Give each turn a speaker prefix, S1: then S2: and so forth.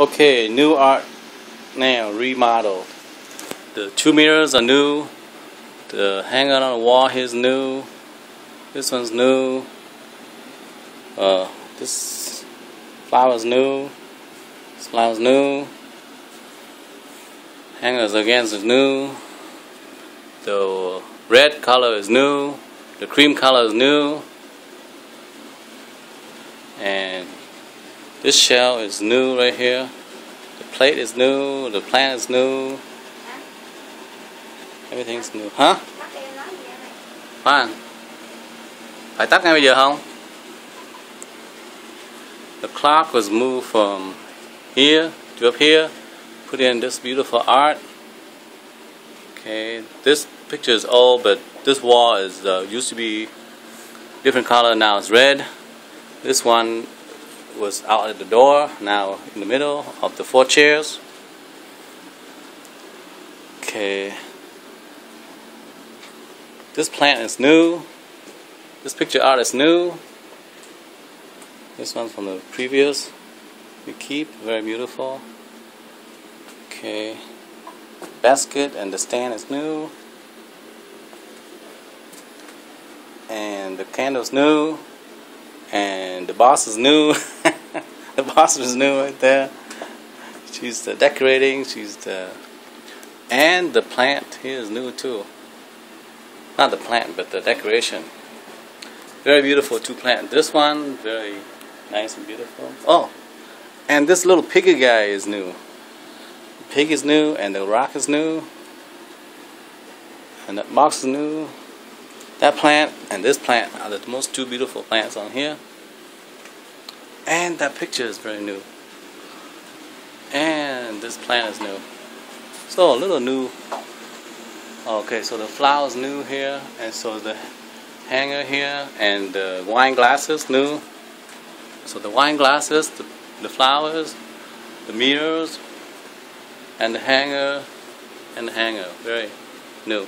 S1: Okay, new art now remodeled. The two mirrors are new. The hanger on the wall is new. This one's new. Uh, this flower's new. This flower's new. Hangers again is new. The red color is new. The cream color is new. And this shell is new right here. The plate is new. The plant is new. Everything's new. Hả? Khoan. Phải tắt ngay bây giờ không? The clock was moved from here to up here. Put in this beautiful art. Okay, this picture is old, but this wall is uh, used to be different color. Now it's red. This one was out at the door, now in the middle of the four chairs. Okay. This plant is new. This picture art is new. This one's from the previous. We keep very beautiful. Okay. Basket and the stand is new. And the candle's new. And the boss is new. boss is new right there. She's the decorating. She's the and the plant here is new too. Not the plant, but the decoration. Very beautiful two plant. This one very nice and beautiful. Oh, and this little piggy guy is new. The pig is new, and the rock is new, and that box is new. That plant and this plant are the most two beautiful plants on here. And that picture is very new. And this plant is new. So a little new. Okay, so the flowers new here, and so the hanger here, and the wine glasses new. So the wine glasses, the, the flowers, the mirrors, and the hanger, and the hanger, very new.